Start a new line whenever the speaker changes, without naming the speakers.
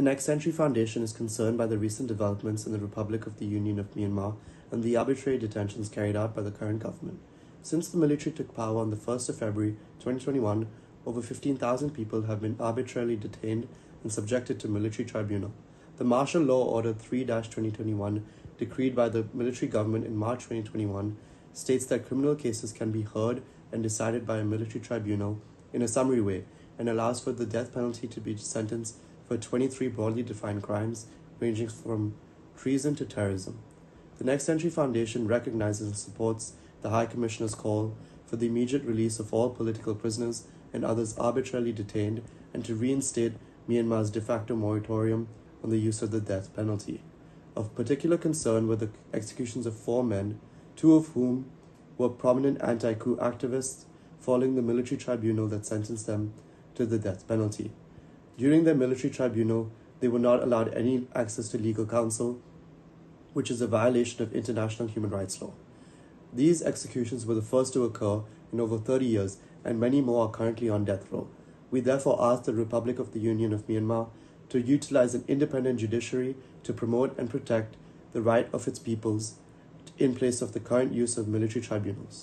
The Next Century Foundation is concerned by the recent developments in the Republic of the Union of Myanmar and the arbitrary detentions carried out by the current government. Since the military took power on the 1st of February 2021, over 15,000 people have been arbitrarily detained and subjected to military tribunal. The Martial Law Order 3 2021, decreed by the military government in March 2021, states that criminal cases can be heard and decided by a military tribunal in a summary way and allows for the death penalty to be sentenced for 23 broadly defined crimes ranging from treason to terrorism. The Next Century Foundation recognizes and supports the High Commissioner's call for the immediate release of all political prisoners and others arbitrarily detained and to reinstate Myanmar's de facto moratorium on the use of the death penalty. Of particular concern were the executions of four men, two of whom were prominent anti coup activists following the military tribunal that sentenced them to the death penalty. During their military tribunal, they were not allowed any access to legal counsel, which is a violation of international human rights law. These executions were the first to occur in over 30 years, and many more are currently on death row. We therefore ask the Republic of the Union of Myanmar to utilize an independent judiciary to promote and protect the right of its peoples in place of the current use of military tribunals.